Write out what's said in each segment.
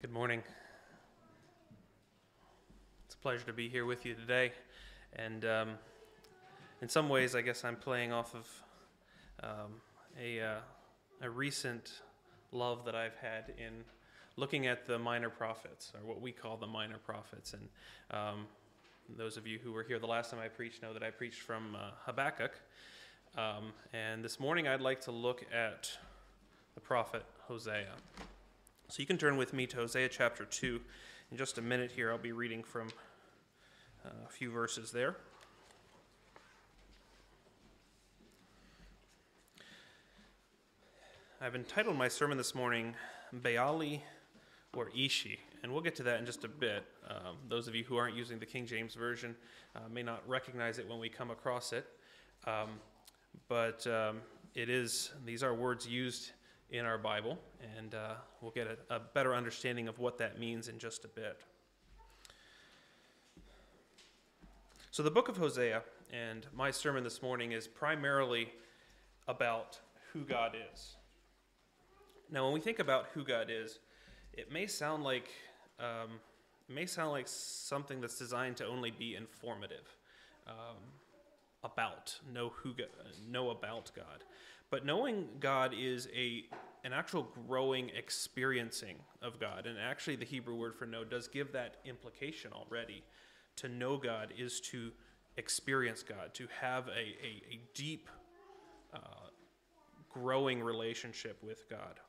Good morning. It's a pleasure to be here with you today. And um, in some ways, I guess I'm playing off of um, a, uh, a recent love that I've had in looking at the minor prophets, or what we call the minor prophets. And um, those of you who were here the last time I preached know that I preached from uh, Habakkuk. Um, and this morning, I'd like to look at the prophet Hosea. So you can turn with me to Hosea chapter 2. In just a minute here, I'll be reading from uh, a few verses there. I've entitled my sermon this morning, Baali or Ishi, and we'll get to that in just a bit. Um, those of you who aren't using the King James Version uh, may not recognize it when we come across it, um, but um, it is, these are words used in our Bible, and uh, we'll get a, a better understanding of what that means in just a bit. So, the book of Hosea, and my sermon this morning is primarily about who God is. Now, when we think about who God is, it may sound like um, it may sound like something that's designed to only be informative um, about know who know about God. But knowing God is a an actual growing experiencing of God. And actually the Hebrew word for know does give that implication already. To know God is to experience God, to have a, a, a deep, uh, growing relationship with God.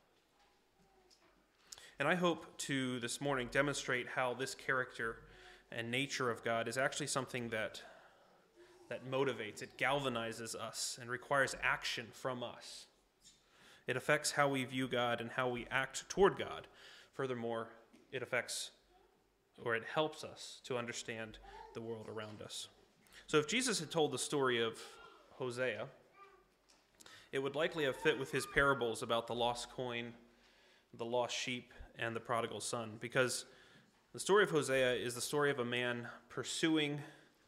And I hope to this morning demonstrate how this character and nature of God is actually something that that motivates, it galvanizes us and requires action from us. It affects how we view God and how we act toward God. Furthermore, it affects or it helps us to understand the world around us. So if Jesus had told the story of Hosea, it would likely have fit with his parables about the lost coin, the lost sheep, and the prodigal son, because the story of Hosea is the story of a man pursuing,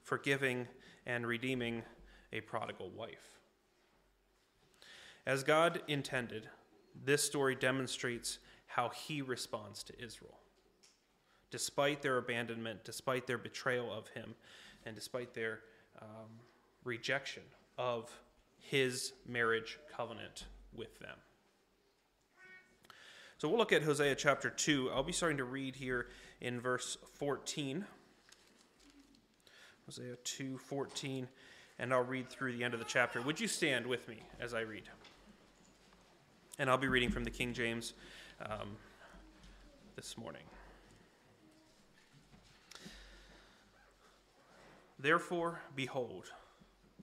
forgiving, and redeeming a prodigal wife. As God intended, this story demonstrates how he responds to Israel. Despite their abandonment, despite their betrayal of him, and despite their um, rejection of his marriage covenant with them. So we'll look at Hosea chapter 2. I'll be starting to read here in verse 14. Hosea 2:14, and I'll read through the end of the chapter. Would you stand with me as I read? And I'll be reading from the King James um, this morning. Therefore, behold,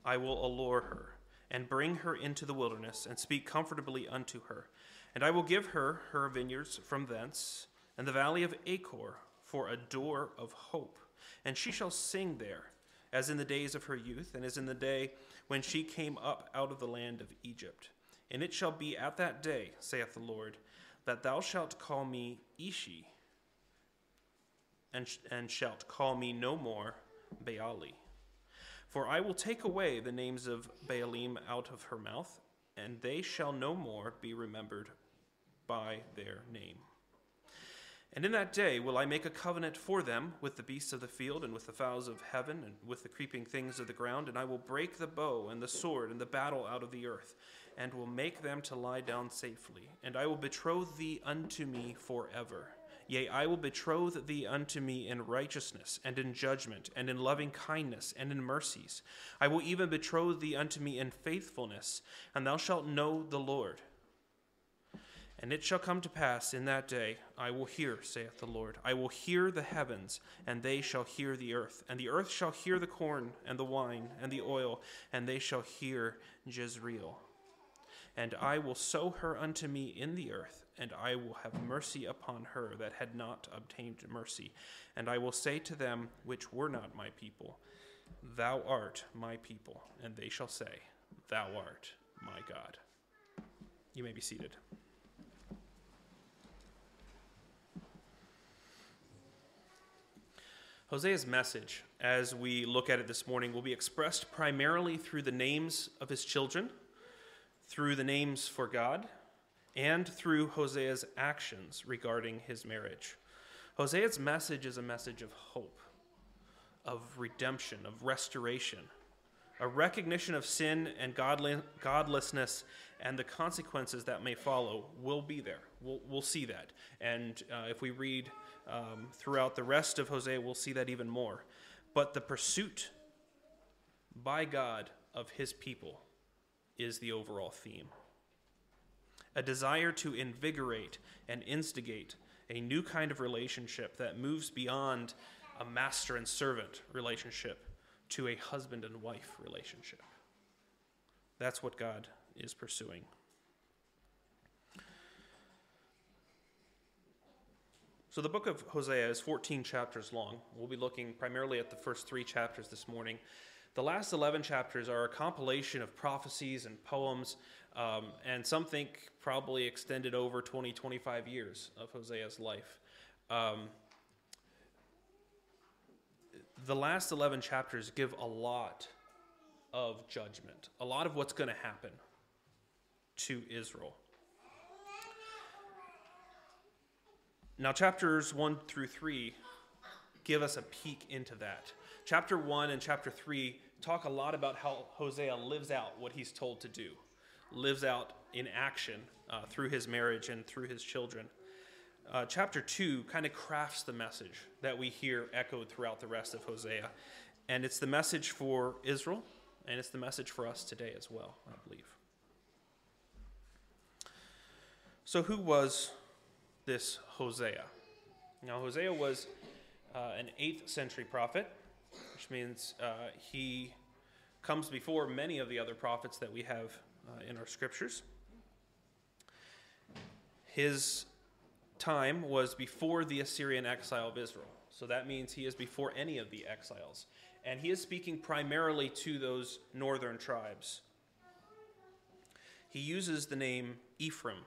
I will allure her and bring her into the wilderness and speak comfortably unto her. And I will give her her vineyards from thence, and the valley of Achor for a door of hope and she shall sing there, as in the days of her youth, and as in the day when she came up out of the land of Egypt. And it shall be at that day, saith the Lord, that thou shalt call me Ishi, and, and shalt call me no more Baali. For I will take away the names of Baalim out of her mouth, and they shall no more be remembered by their name. And in that day will I make a covenant for them with the beasts of the field and with the fowls of heaven and with the creeping things of the ground, and I will break the bow and the sword and the battle out of the earth, and will make them to lie down safely. And I will betroth thee unto me forever. Yea, I will betroth thee unto me in righteousness, and in judgment, and in loving kindness, and in mercies. I will even betroth thee unto me in faithfulness, and thou shalt know the Lord. And it shall come to pass in that day, I will hear, saith the Lord. I will hear the heavens, and they shall hear the earth. And the earth shall hear the corn, and the wine, and the oil, and they shall hear Jezreel. And I will sow her unto me in the earth, and I will have mercy upon her that had not obtained mercy. And I will say to them which were not my people, Thou art my people. And they shall say, Thou art my God. You may be seated. Hosea's message, as we look at it this morning, will be expressed primarily through the names of his children, through the names for God, and through Hosea's actions regarding his marriage. Hosea's message is a message of hope, of redemption, of restoration, a recognition of sin and godly, godlessness and the consequences that may follow will be there. We'll, we'll see that. And uh, if we read um, throughout the rest of Hosea, we'll see that even more. But the pursuit by God of his people is the overall theme. A desire to invigorate and instigate a new kind of relationship that moves beyond a master and servant relationship to a husband and wife relationship. That's what God is pursuing. So, the book of Hosea is 14 chapters long. We'll be looking primarily at the first three chapters this morning. The last 11 chapters are a compilation of prophecies and poems, um, and some think probably extended over 20, 25 years of Hosea's life. Um, the last 11 chapters give a lot of judgment, a lot of what's going to happen to Israel. Now, chapters 1 through 3 give us a peek into that. Chapter 1 and chapter 3 talk a lot about how Hosea lives out what he's told to do, lives out in action uh, through his marriage and through his children. Uh, chapter 2 kind of crafts the message that we hear echoed throughout the rest of Hosea. And it's the message for Israel, and it's the message for us today as well, I believe. So, who was this Hosea? Now, Hosea was uh, an 8th century prophet, which means uh, he comes before many of the other prophets that we have uh, in our scriptures. His time was before the Assyrian exile of Israel. So that means he is before any of the exiles. And he is speaking primarily to those northern tribes. He uses the name Ephraim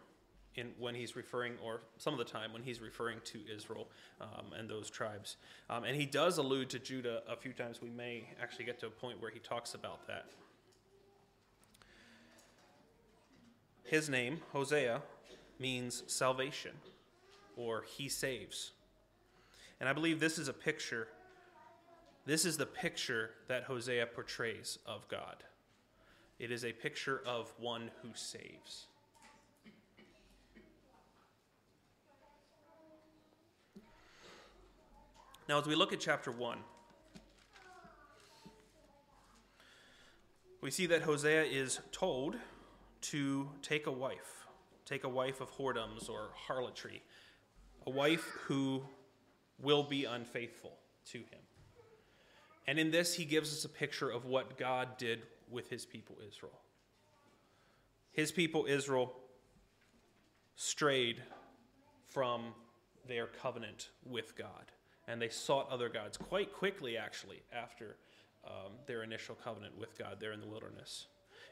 in, when he's referring, or some of the time when he's referring to Israel um, and those tribes. Um, and he does allude to Judah a few times. We may actually get to a point where he talks about that. His name, Hosea, means salvation, or he saves. And I believe this is a picture, this is the picture that Hosea portrays of God. It is a picture of one who saves. Now, as we look at chapter 1, we see that Hosea is told to take a wife, take a wife of whoredoms or harlotry, a wife who will be unfaithful to him. And in this, he gives us a picture of what God did with his people Israel. His people Israel strayed from their covenant with God and they sought other gods quite quickly, actually, after um, their initial covenant with God there in the wilderness.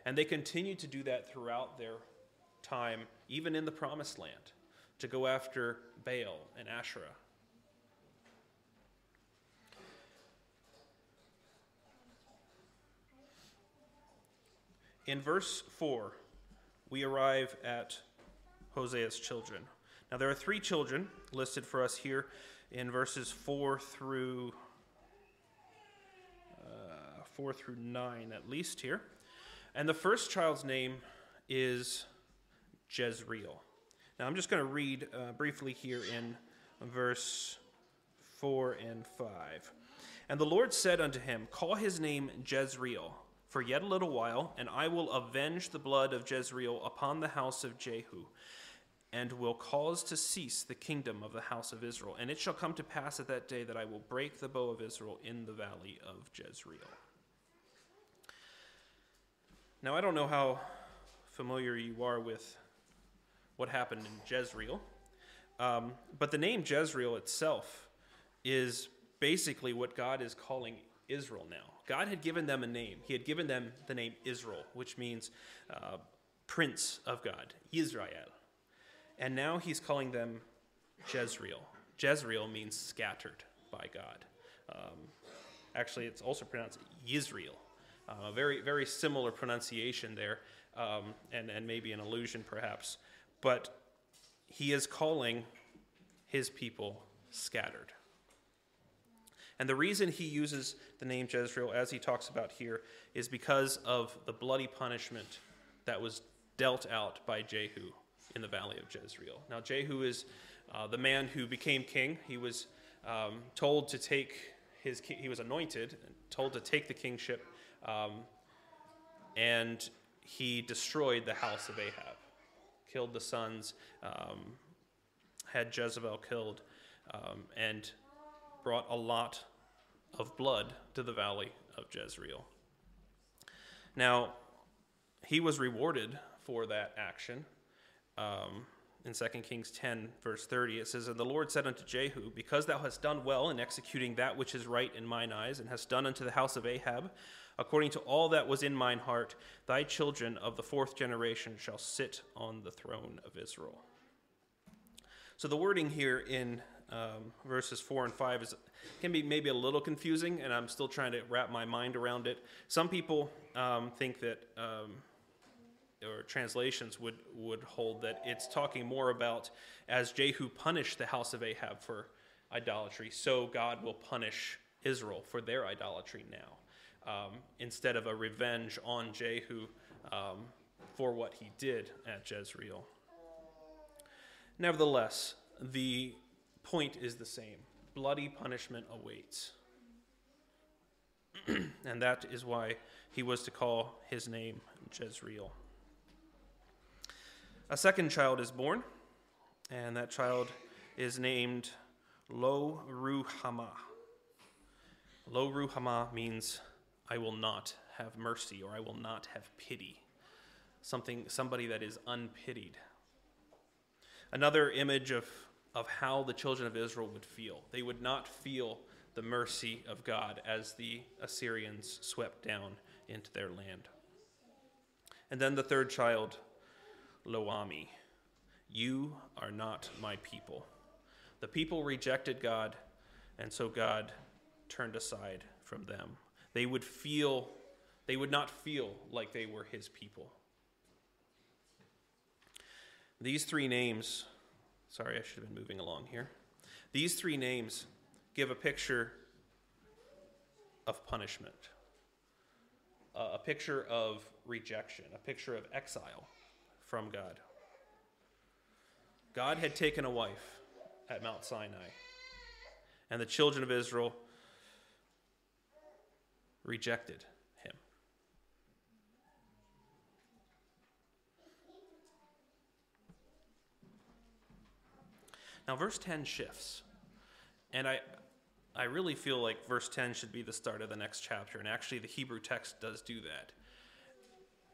And they continued to do that throughout their time, even in the promised land, to go after Baal and Asherah. In verse 4, we arrive at Hosea's children. Now, there are three children listed for us here in verses 4 through uh, 4 through 9 at least here. And the first child's name is Jezreel. Now I'm just going to read uh, briefly here in verse 4 and 5. And the Lord said unto him, Call his name Jezreel, for yet a little while, and I will avenge the blood of Jezreel upon the house of Jehu and will cause to cease the kingdom of the house of Israel. And it shall come to pass at that day that I will break the bow of Israel in the valley of Jezreel. Now, I don't know how familiar you are with what happened in Jezreel, um, but the name Jezreel itself is basically what God is calling Israel now. God had given them a name. He had given them the name Israel, which means uh, Prince of God, Israel. And now he's calling them Jezreel. Jezreel means scattered by God. Um, actually, it's also pronounced Yisrael. Uh, a very, very similar pronunciation there, um, and, and maybe an allusion perhaps. But he is calling his people scattered. And the reason he uses the name Jezreel, as he talks about here, is because of the bloody punishment that was dealt out by Jehu in the valley of Jezreel. Now, Jehu is uh, the man who became king. He was um, told to take his, he was anointed, told to take the kingship, um, and he destroyed the house of Ahab, killed the sons, um, had Jezebel killed, um, and brought a lot of blood to the valley of Jezreel. Now, he was rewarded for that action. Um, in 2 Kings 10, verse 30, it says, And the Lord said unto Jehu, Because thou hast done well in executing that which is right in mine eyes, and hast done unto the house of Ahab, according to all that was in mine heart, thy children of the fourth generation shall sit on the throne of Israel. So the wording here in um, verses 4 and 5 is can be maybe a little confusing, and I'm still trying to wrap my mind around it. Some people um, think that, um, or translations would, would hold that it's talking more about as Jehu punished the house of Ahab for idolatry, so God will punish Israel for their idolatry now, um, instead of a revenge on Jehu um, for what he did at Jezreel. Nevertheless, the point is the same bloody punishment awaits. and that is why he was to call his name Jezreel. A second child is born, and that child is named Lo Ruhamah. Lo Ruhamah means I will not have mercy or I will not have pity. Something somebody that is unpitied. Another image of of how the children of Israel would feel. They would not feel the mercy of God as the Assyrians swept down into their land. And then the third child, Loami. You are not my people. The people rejected God, and so God turned aside from them. They would feel, they would not feel like they were his people. These three names Sorry, I should have been moving along here. These three names give a picture of punishment, a picture of rejection, a picture of exile from God. God had taken a wife at Mount Sinai, and the children of Israel rejected him. Now, verse 10 shifts. And I, I really feel like verse 10 should be the start of the next chapter. And actually, the Hebrew text does do that.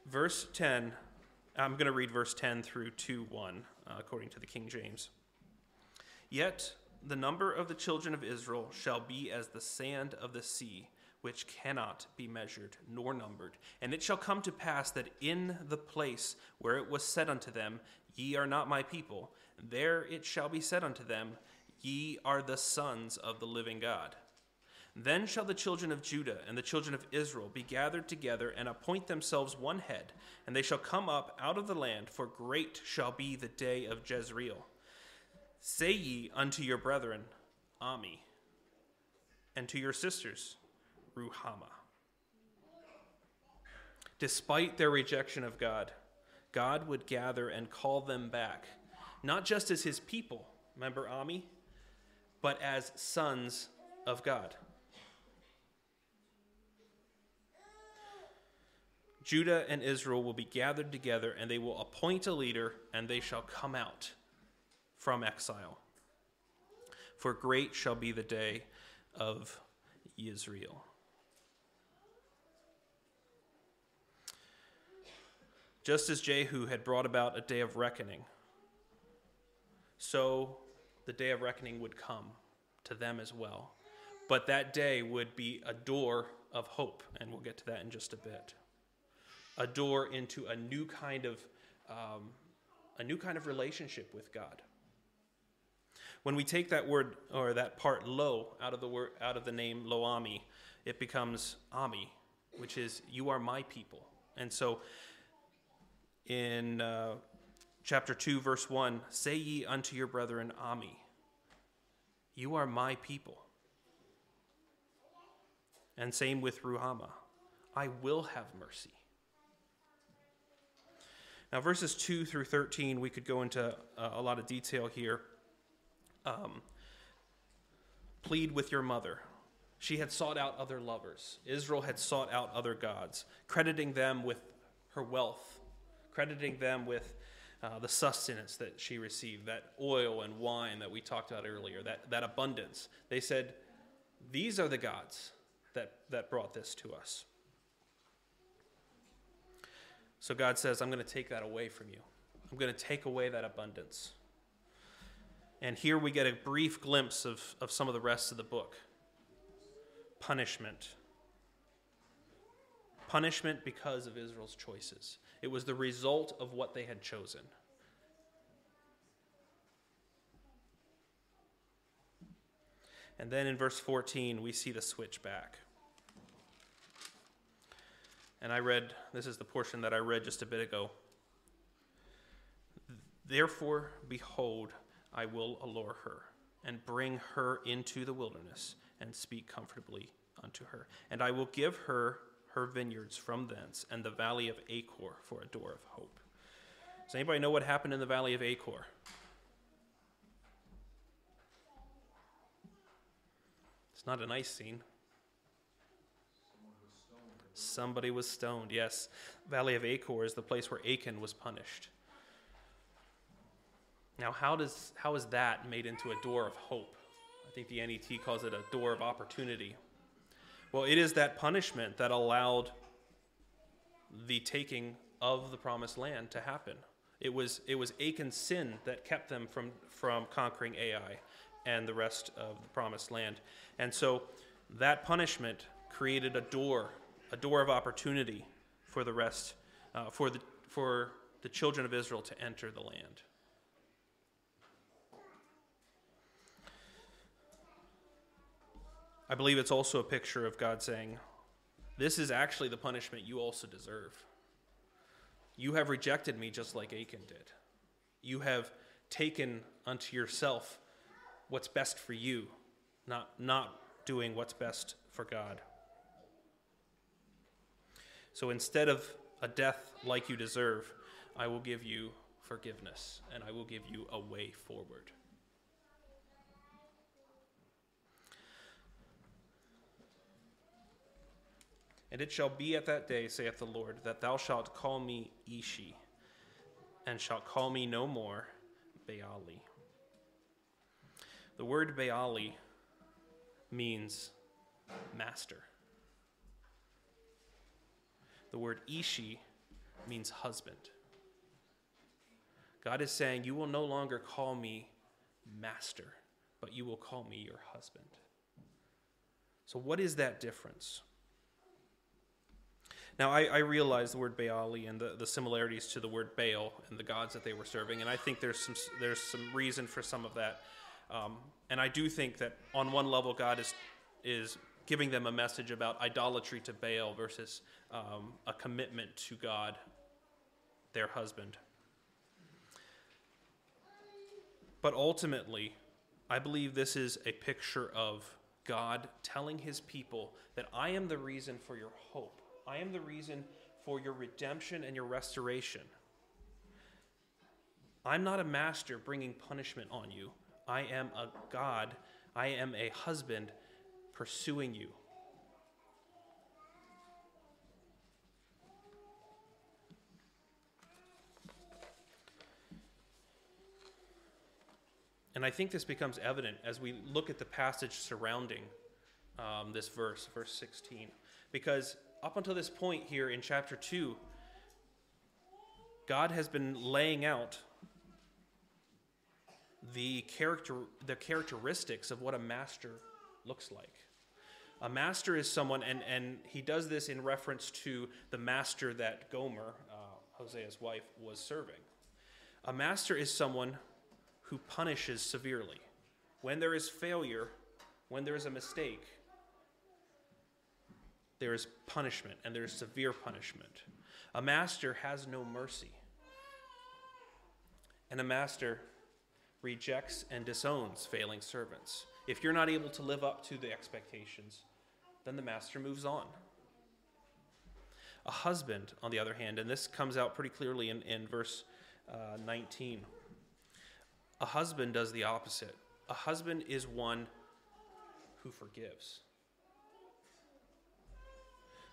Verse 10, I'm going to read verse 10 through 2 1, uh, according to the King James. Yet the number of the children of Israel shall be as the sand of the sea, which cannot be measured nor numbered. And it shall come to pass that in the place where it was said unto them, Ye are not my people, there it shall be said unto them, Ye are the sons of the living God. Then shall the children of Judah and the children of Israel be gathered together and appoint themselves one head, and they shall come up out of the land, for great shall be the day of Jezreel. Say ye unto your brethren, Ami, and to your sisters, Ruhamah. Despite their rejection of God, God would gather and call them back not just as his people, remember Ami, but as sons of God. Judah and Israel will be gathered together, and they will appoint a leader, and they shall come out from exile. For great shall be the day of Israel. Just as Jehu had brought about a day of reckoning, so the day of reckoning would come to them as well. But that day would be a door of hope, and we'll get to that in just a bit. A door into a new kind of um, a new kind of relationship with God. When we take that word or that part lo out of the word out of the name Loami, it becomes Ami, which is you are my people. And so in uh, chapter 2, verse 1 Say ye unto your brethren, Ami, You are my people. And same with Ruhamah. I will have mercy. Now, verses 2 through 13, we could go into uh, a lot of detail here. Um, plead with your mother. She had sought out other lovers. Israel had sought out other gods, crediting them with her wealth, crediting them with uh, the sustenance that she received, that oil and wine that we talked about earlier, that, that abundance. They said, These are the gods that, that brought this to us. So God says, I'm going to take that away from you. I'm going to take away that abundance. And here we get a brief glimpse of, of some of the rest of the book punishment. Punishment because of Israel's choices. It was the result of what they had chosen. And then in verse 14, we see the switch back. And I read, this is the portion that I read just a bit ago. Therefore, behold, I will allure her and bring her into the wilderness and speak comfortably unto her. And I will give her her vineyards from thence and the valley of Achor for a door of hope. Does anybody know what happened in the valley of Achor? It's not a nice scene. Somebody was stoned, yes. Valley of Achor is the place where Achan was punished. Now, how, does, how is that made into a door of hope? I think the NET calls it a door of opportunity. Well, it is that punishment that allowed the taking of the promised land to happen. It was, it was Achan's sin that kept them from, from conquering Ai and the rest of the promised land. And so that punishment created a door, a door of opportunity for the rest, uh, for, the, for the children of Israel to enter the land. I believe it's also a picture of God saying, This is actually the punishment you also deserve. You have rejected me just like Achan did. You have taken unto yourself what's best for you, not, not doing what's best for God. So instead of a death like you deserve, I will give you forgiveness and I will give you a way forward. And it shall be at that day, saith the Lord, that thou shalt call me Ishi, and shalt call me no more Baali. The word Baali means master. The word Ishi means husband. God is saying, You will no longer call me master, but you will call me your husband. So, what is that difference? Now, I, I realize the word Baali and the, the similarities to the word Baal and the gods that they were serving, and I think there's some, there's some reason for some of that. Um, and I do think that on one level, God is, is giving them a message about idolatry to Baal versus um, a commitment to God, their husband. But ultimately, I believe this is a picture of God telling his people that I am the reason for your hope. I am the reason for your redemption and your restoration. I'm not a master bringing punishment on you. I am a God. I am a husband pursuing you. And I think this becomes evident as we look at the passage surrounding um, this verse, verse 16. Because up until this point here in chapter 2, God has been laying out the character the characteristics of what a master looks like. A master is someone, and, and he does this in reference to the master that Gomer, uh, Hosea's wife, was serving. A master is someone who punishes severely. When there is failure, when there is a mistake, there is punishment, and there is severe punishment. A master has no mercy. And a master rejects and disowns failing servants. If you're not able to live up to the expectations, then the master moves on. A husband, on the other hand, and this comes out pretty clearly in, in verse uh, 19, a husband does the opposite. A husband is one who forgives.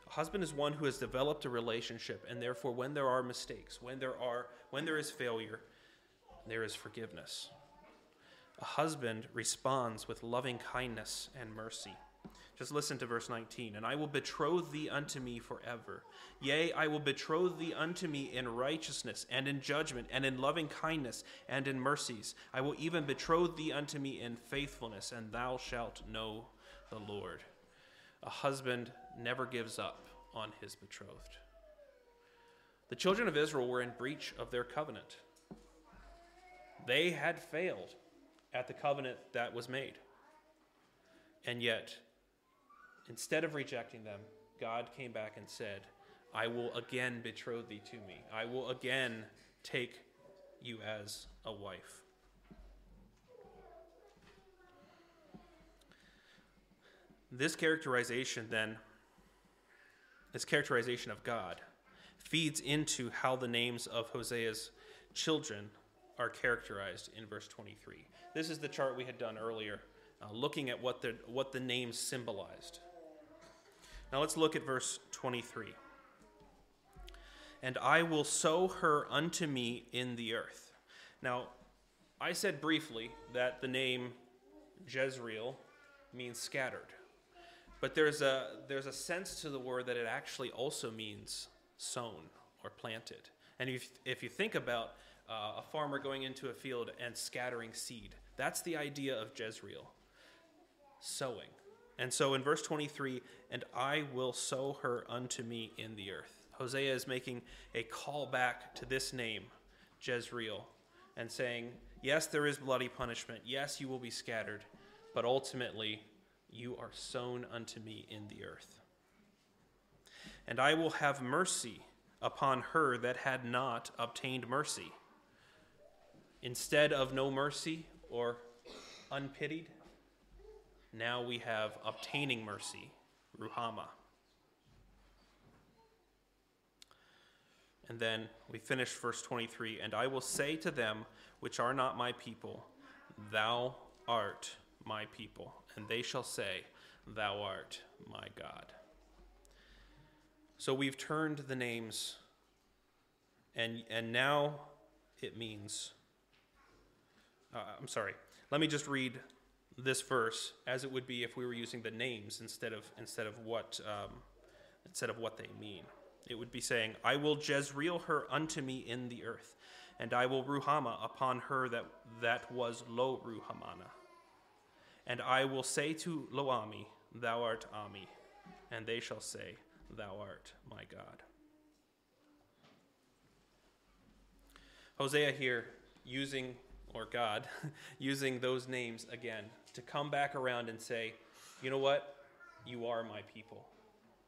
A husband is one who has developed a relationship, and therefore, when there are mistakes, when there are when there is failure, there is forgiveness. A husband responds with loving kindness and mercy. Just listen to verse 19. And I will betroth thee unto me forever. Yea, I will betroth thee unto me in righteousness and in judgment and in loving kindness and in mercies. I will even betroth thee unto me in faithfulness, and thou shalt know the Lord. A husband never gives up on his betrothed. The children of Israel were in breach of their covenant. They had failed at the covenant that was made. And yet, instead of rejecting them, God came back and said, I will again betroth thee to me. I will again take you as a wife. This characterization, then, this characterization of God, feeds into how the names of Hosea's children are characterized in verse 23. This is the chart we had done earlier, uh, looking at what the, what the names symbolized. Now let's look at verse 23. And I will sow her unto me in the earth. Now, I said briefly that the name Jezreel means scattered. But there's a, there's a sense to the word that it actually also means sown or planted. And if, if you think about uh, a farmer going into a field and scattering seed, that's the idea of Jezreel sowing. And so in verse 23, and I will sow her unto me in the earth. Hosea is making a call back to this name, Jezreel, and saying, Yes, there is bloody punishment. Yes, you will be scattered. But ultimately, you are sown unto me in the earth. And I will have mercy upon her that had not obtained mercy. Instead of no mercy or unpitied, now we have obtaining mercy, Ruhama. And then we finish verse 23 And I will say to them which are not my people, Thou art my people and they shall say, Thou art my God. So we've turned the names, and, and now it means, uh, I'm sorry, let me just read this verse as it would be if we were using the names instead of, instead of, what, um, instead of what they mean. It would be saying, I will Jezreel her unto me in the earth, and I will Ruhama upon her that, that was lo Ruhamana. And I will say to Loami, Thou art Ami, and they shall say, Thou art my God. Hosea here using, or God, using those names again to come back around and say, You know what? You are my people.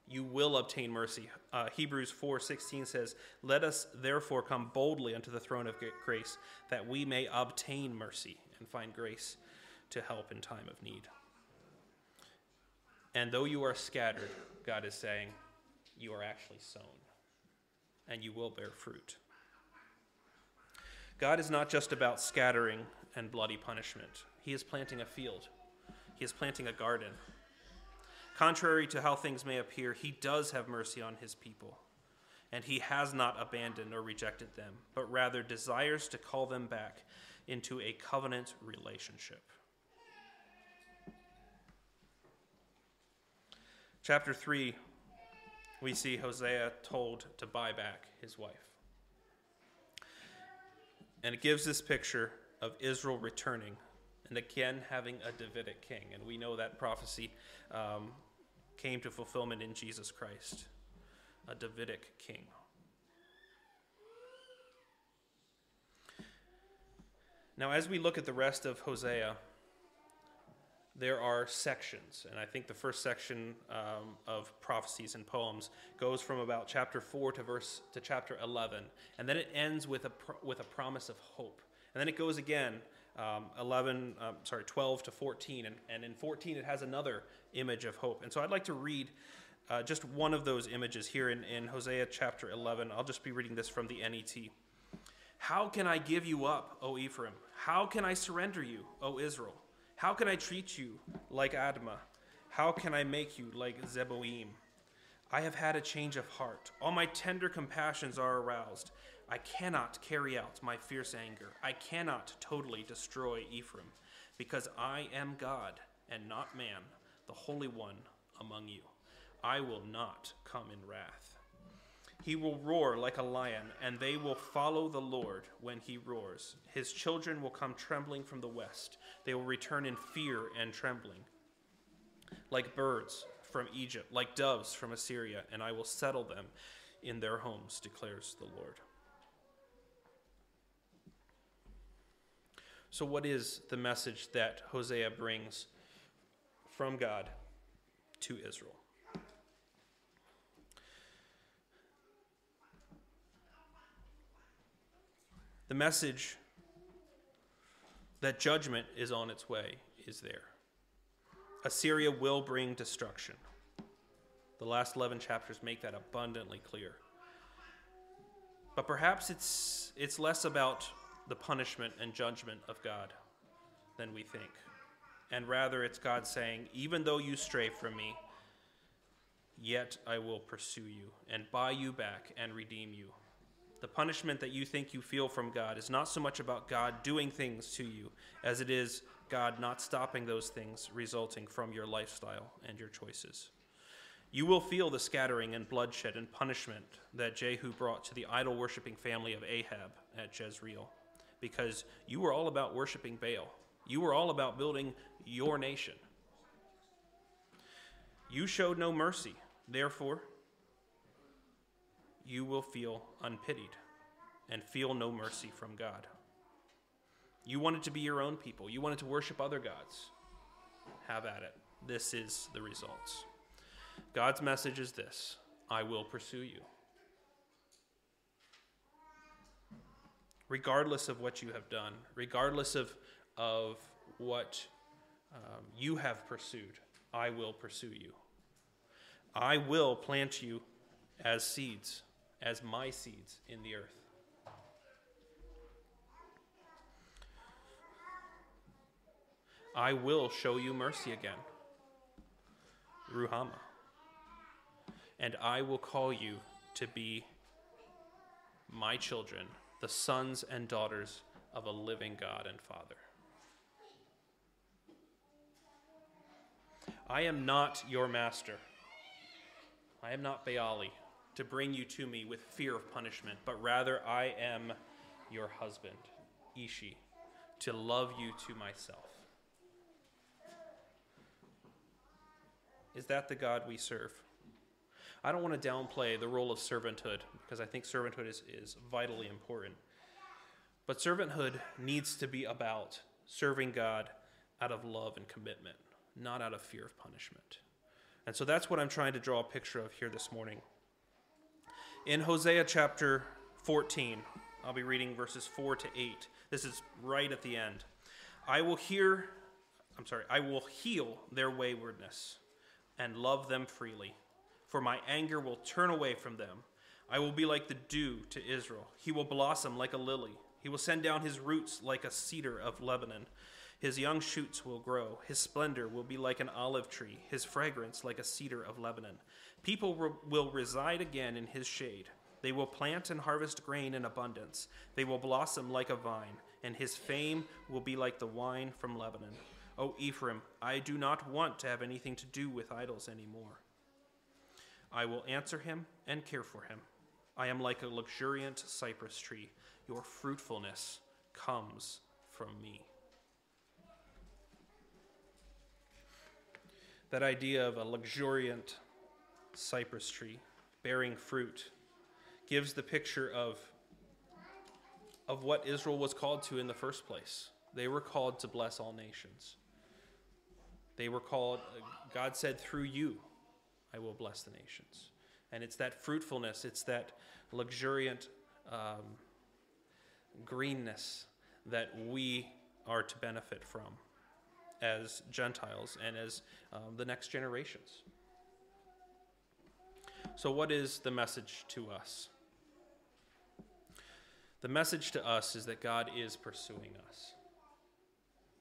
You will obtain mercy. Uh, Hebrews 4:16 says, "Let us therefore come boldly unto the throne of grace, that we may obtain mercy and find grace to help in time of need. And though you are scattered, God is saying, you are actually sown, and you will bear fruit. God is not just about scattering and bloody punishment, He is planting a field, He is planting a garden. Contrary to how things may appear, He does have mercy on His people, and He has not abandoned or rejected them, but rather desires to call them back into a covenant relationship. Chapter 3, we see Hosea told to buy back his wife. And it gives this picture of Israel returning and again having a Davidic king. And we know that prophecy um, came to fulfillment in Jesus Christ a Davidic king. Now, as we look at the rest of Hosea, there are sections, and I think the first section um, of prophecies and poems goes from about chapter four to verse to chapter eleven, and then it ends with a pro- with a promise of hope, and then it goes again um, 11, um, sorry, 12 to 14. And, and in 14, it has another image of hope. And so I'd like to read uh, just one of those images here in, in Hosea chapter 11. I'll just be reading this from the NET. How can I give you up, O Ephraim? How can I surrender you, O Israel? How can I treat you like Admah? How can I make you like Zeboim? I have had a change of heart. All my tender compassions are aroused. I cannot carry out my fierce anger. I cannot totally destroy Ephraim, because I am God and not man, the Holy One among you. I will not come in wrath. He will roar like a lion, and they will follow the Lord when he roars. His children will come trembling from the west. They will return in fear and trembling. Like birds from Egypt, like doves from Assyria, and I will settle them in their homes, declares the Lord. So, what is the message that Hosea brings from God to Israel? The message that judgment is on its way is there. Assyria will bring destruction. The last 11 chapters make that abundantly clear. But perhaps it's, it's less about the punishment and judgment of God than we think. And rather, it's God saying, Even though you stray from me, yet I will pursue you and buy you back and redeem you. The punishment that you think you feel from God is not so much about God doing things to you as it is God not stopping those things resulting from your lifestyle and your choices. You will feel the scattering and bloodshed and punishment that Jehu brought to the idol worshiping family of Ahab at Jezreel because you were all about worshiping Baal. You were all about building your nation. You showed no mercy. Therefore, you will feel unpitied and feel no mercy from God. You wanted to be your own people, you wanted to worship other gods. Have at it. This is the results. God's message is this I will pursue you. Regardless of what you have done, regardless of, of what um, you have pursued, I will pursue you. I will plant you as seeds as my seeds in the earth. I will show you mercy again. Ruhama. And I will call you to be my children, the sons and daughters of a living God and Father. I am not your master. I am not Baali to bring you to me with fear of punishment, but rather I am your husband, Ishi, to love you to myself. Is that the God we serve? I don't want to downplay the role of servanthood because I think servanthood is, is vitally important. But servanthood needs to be about serving God out of love and commitment, not out of fear of punishment. And so that's what I'm trying to draw a picture of here this morning. In Hosea chapter 14, I'll be reading verses 4 to 8. This is right at the end. I will hear, I'm sorry, I will heal their waywardness and love them freely, for my anger will turn away from them. I will be like the dew to Israel. He will blossom like a lily. He will send down his roots like a cedar of Lebanon. His young shoots will grow. His splendor will be like an olive tree, his fragrance like a cedar of Lebanon. People will reside again in his shade. They will plant and harvest grain in abundance. They will blossom like a vine, and his fame will be like the wine from Lebanon. O Ephraim, I do not want to have anything to do with idols anymore. I will answer him and care for him. I am like a luxuriant cypress tree. Your fruitfulness comes from me. That idea of a luxuriant cypress tree bearing fruit gives the picture of, of what Israel was called to in the first place. They were called to bless all nations. They were called, God said, through you, I will bless the nations. And it's that fruitfulness, it's that luxuriant um, greenness that we are to benefit from as Gentiles and as um, the next generations. So, what is the message to us? The message to us is that God is pursuing us,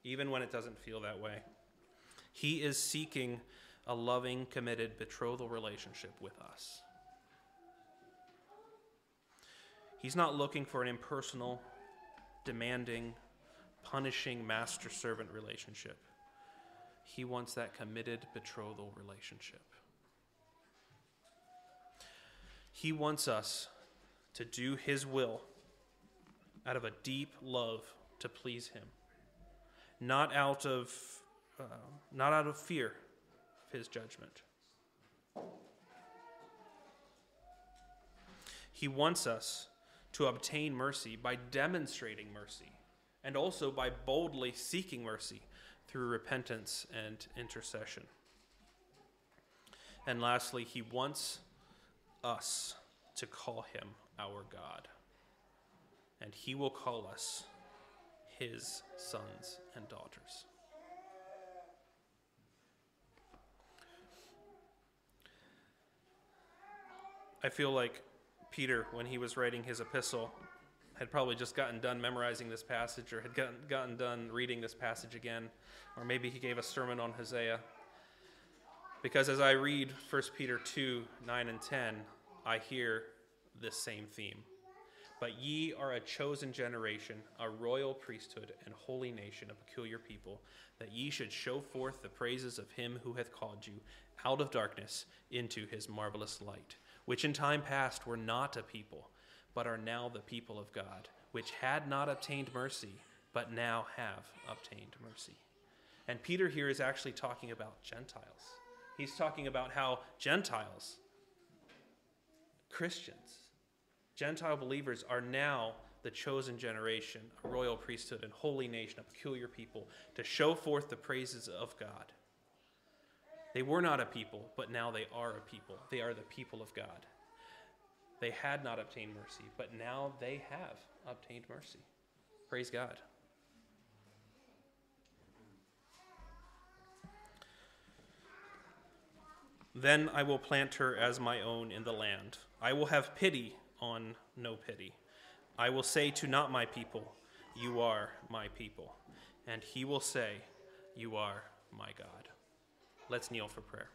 even when it doesn't feel that way. He is seeking a loving, committed betrothal relationship with us. He's not looking for an impersonal, demanding, punishing master servant relationship. He wants that committed betrothal relationship. He wants us to do His will out of a deep love to please Him, not out of, uh, not out of fear of His judgment. He wants us to obtain mercy by demonstrating mercy and also by boldly seeking mercy through repentance and intercession. And lastly, he wants us to call him our God. And he will call us his sons and daughters. I feel like Peter, when he was writing his epistle, had probably just gotten done memorizing this passage or had gotten, gotten done reading this passage again, or maybe he gave a sermon on Hosea. Because as I read 1 Peter 2 9 and 10, I hear this same theme. But ye are a chosen generation, a royal priesthood, and holy nation, a peculiar people, that ye should show forth the praises of him who hath called you out of darkness into his marvelous light which in time past were not a people, but are now the people of God, which had not obtained mercy, but now have obtained mercy. And Peter here is actually talking about Gentiles. He's talking about how Gentiles, Christians, Gentile believers are now the chosen generation, a royal priesthood and holy nation, a peculiar people, to show forth the praises of God. They were not a people, but now they are a people. They are the people of God. They had not obtained mercy, but now they have obtained mercy. Praise God. Then I will plant her as my own in the land. I will have pity on no pity. I will say to not my people, You are my people. And he will say, You are my God. Let's kneel for prayer.